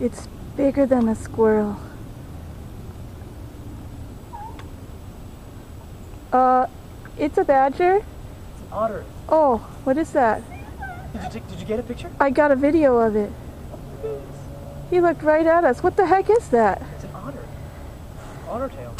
It's bigger than a squirrel. Uh, it's a badger. It's an otter. Oh, what is that? Did you, take, did you get a picture? I got a video of it. He looked right at us. What the heck is that? It's an otter. Otter tail.